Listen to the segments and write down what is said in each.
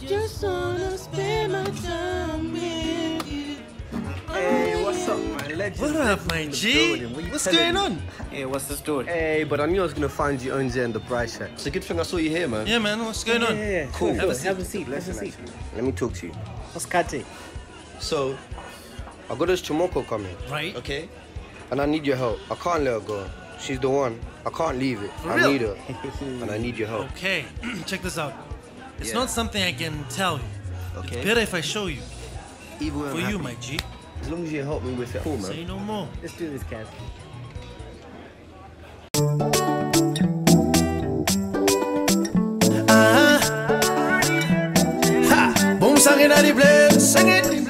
Just wanna spend my time with you. Hey, what's up, my legend? What up, my G? What's going me? on? Hey, what's the story? Hey, but I knew I was gonna find you own and the Braai Shack. It's a good thing I saw you here, man. Yeah, man, what's going on? Yeah, yeah. Cool. Have a seat. Have a seat. Listen, have a seat. Let me talk to you. What's Kate? So, I got this Chimoko coming. Right. Okay. And I need your help. I can't let her go. She's the one. I can't leave it. For I real? need her. and I need your help. Okay, check this out. It's yeah. not something I can tell you. Okay. It's better if I show you. Even For I'm you, happy. my G. As long as you help me with it, man. Say no more. Let's do this, Kazz. Boom, sing it.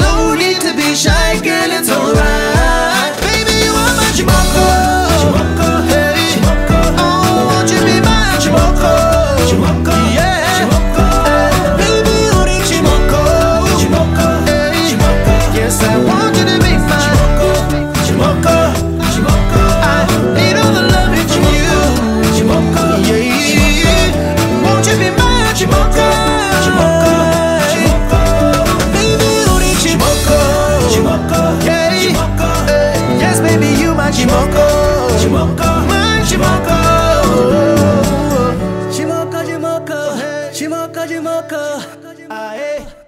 지먹고 지먹고. 지먹고 지먹고. 지먹고. 지먹고. 지먹고. 아예.